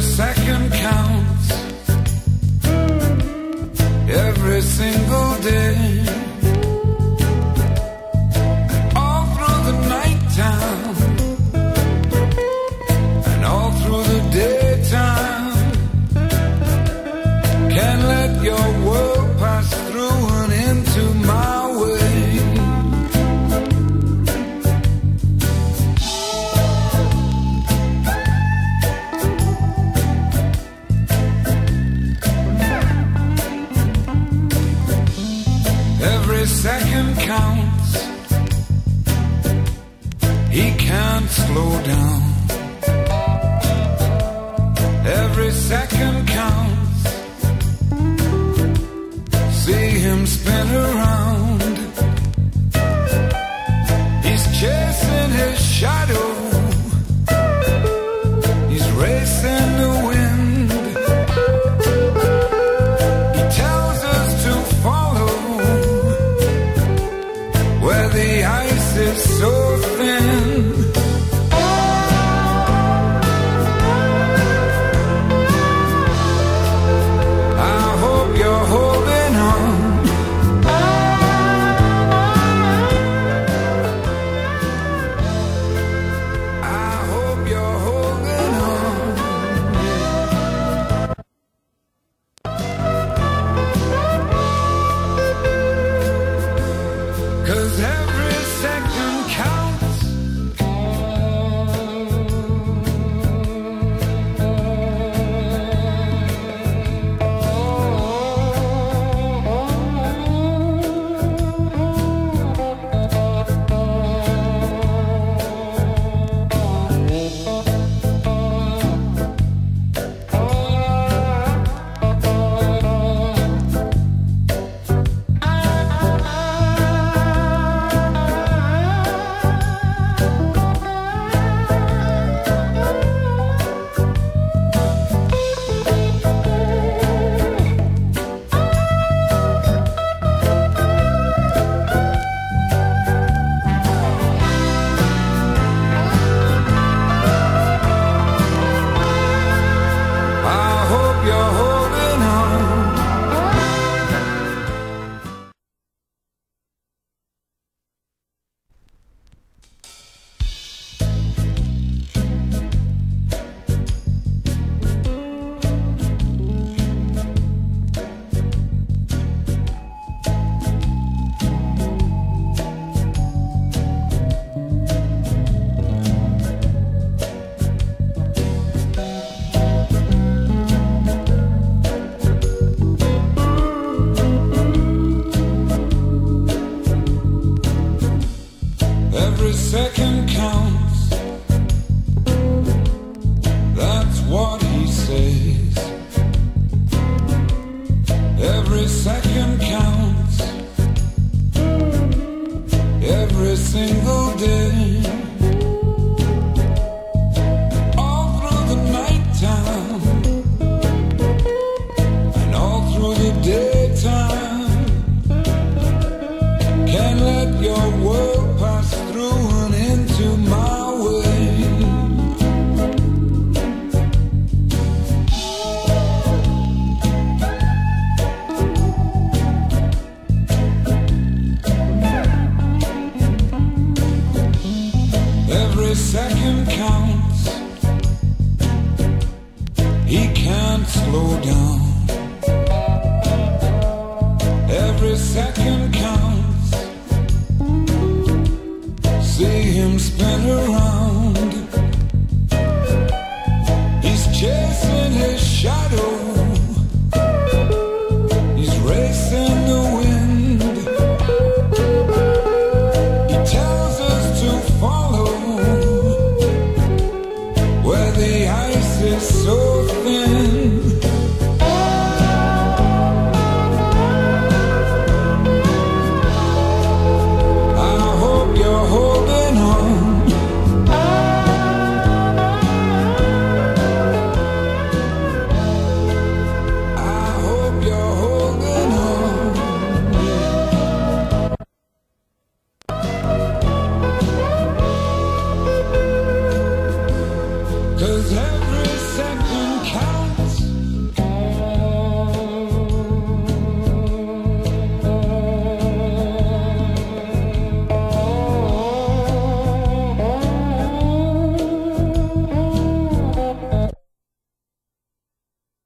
every second. every second counts. He can't slow down. Every second counts. See him spin around. so second counts. That's what he says. Every second counts. Every single day. slow down. Every second counts. See him spin around. He's chasing his shadow. He's racing the